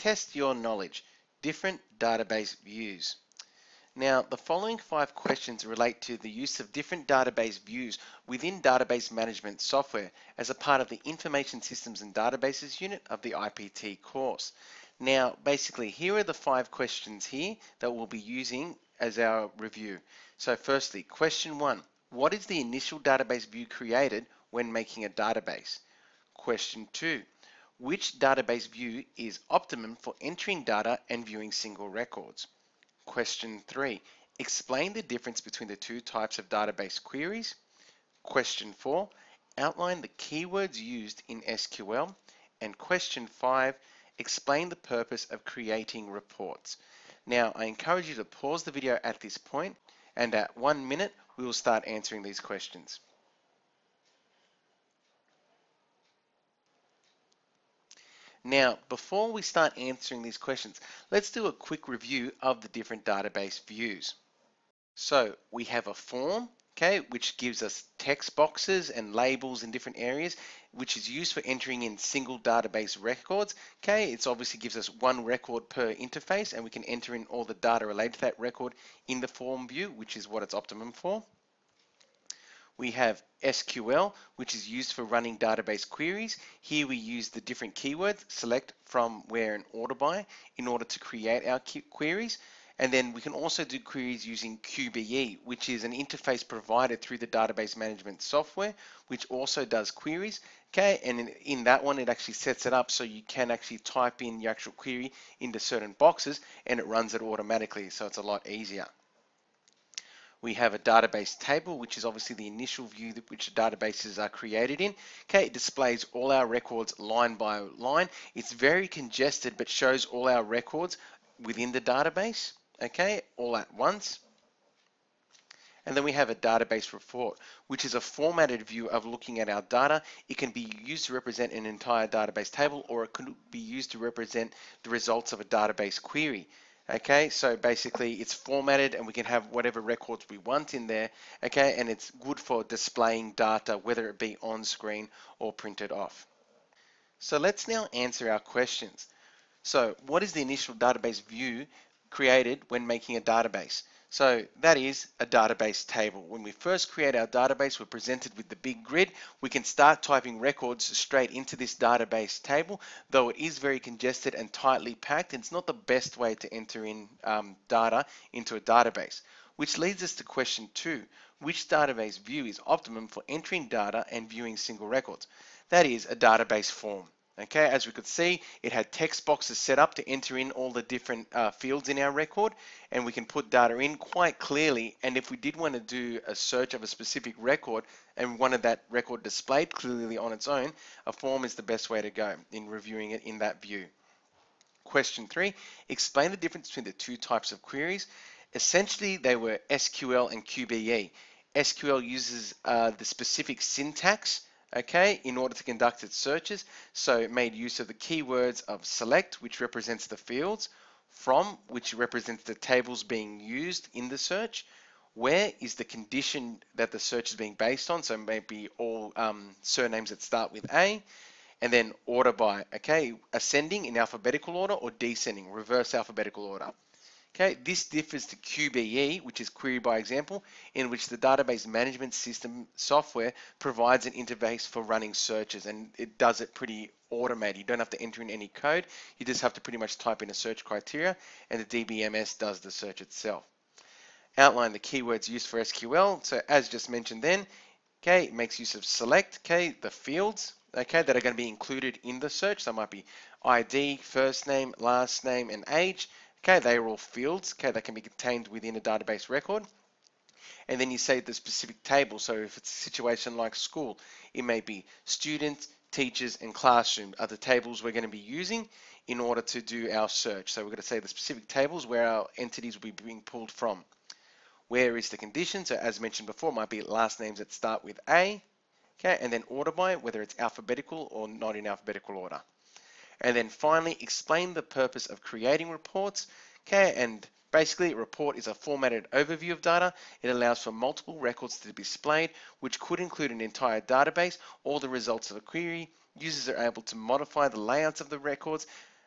Test your knowledge. Different database views. Now, the following five questions relate to the use of different database views within database management software as a part of the Information Systems and Databases unit of the IPT course. Now, basically, here are the five questions here that we'll be using as our review. So firstly, question one, what is the initial database view created when making a database? Question two, which database view is optimum for entering data and viewing single records? Question 3. Explain the difference between the two types of database queries. Question 4. Outline the keywords used in SQL. And question 5. Explain the purpose of creating reports. Now, I encourage you to pause the video at this point, and at one minute, we will start answering these questions. Now, before we start answering these questions, let's do a quick review of the different database views. So we have a form, okay, which gives us text boxes and labels in different areas, which is used for entering in single database records. Okay, it obviously gives us one record per interface, and we can enter in all the data related to that record in the form view, which is what it's optimum for. We have SQL, which is used for running database queries. Here we use the different keywords, select from where and order by, in order to create our queries. And then we can also do queries using QBE, which is an interface provided through the database management software, which also does queries. Okay, and in, in, that one, it actually sets it up so you can actually type in your actual query into certain boxes and it runs it automatically. So it's a lot easier. We have a database table, which is obviously the initial view that which databases are created in. Okay, it displays all our records line by line. It's very congested, but shows all our records within the database, okay, all at once. And then we have a database report, which is a formatted view of looking at our data. It can be used to represent an entire database table, or it could be used to represent the results of a database query. Okay, so basically it's formatted and we can have whatever records we want in there. Okay, and it's good for displaying data, whether it be on screen or printed off. So let's now answer our questions. So what is the initial database view created when making a database? So that is a database table. When we first create our database, we're presented with the big grid. We can start typing records straight into this database table, though it is very congested and tightly packed. It's not the best way to enter in um, data into a database, which leads us to question two. Which database view is optimum for entering data and viewing single records? That is a database form. Okay, as we could see, it had text boxes set up to enter in all the different uh, fields in our record, and we can put data in quite clearly. And if we did want to do a search of a specific record and wanted that record displayed clearly on its own, a form is the best way to go in reviewing it in that view. Question three, explain the difference between the two types of queries. Essentially, they were SQL and QBE. SQL uses uh, the specific syntax okay, in order to conduct its searches. So it made use of the keywords of select, which represents the fields, from, which represents the tables being used in the search, where is the condition that the search is being based on, so maybe all um, surnames that start with A, and then order by, okay, ascending in alphabetical order or descending, reverse alphabetical order. Okay, this differs to QBE, which is query by example, in which the database management system software provides an interface for running searches and it does it pretty automated. You don't have to enter in any code. You just have to pretty much type in a search criteria and the DBMS does the search itself. Outline the keywords used for SQL. So as just mentioned then, okay, it makes use of select, okay, the fields, okay, that are going to be included in the search. So might be ID, first name, last name, and age. Okay, they are all fields, okay, that can be contained within a database record. And then you say the specific table. So if it's a situation like school, it may be students, teachers, and classroom are the tables we're going to be using in order to do our search. So we're going to say the specific tables where our entities will be being pulled from. Where is the condition? So as mentioned before, it might be last names that start with A, okay, and then order by, whether it's alphabetical or not in alphabetical order. And then finally, explain the purpose of creating reports. Okay, and basically a report is a formatted overview of data. It allows for multiple records to be displayed, which could include an entire database or the results of a query. Users are able to modify the layouts of the records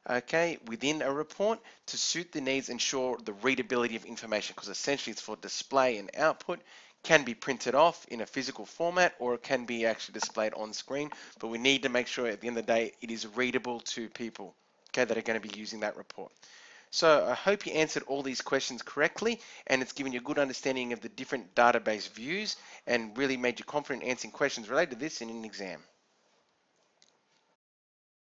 okay, within a report to suit the needs, ensure the readability of information, because essentially it's for display and output, can be printed off in a physical format or it can be actually displayed on screen, but we need to make sure at the end of the day it is readable to people, okay, that are going to be using that report. So I hope you answered all these questions correctly and it's given you a good understanding of the different database views and really made you confident answering questions related to this in an exam.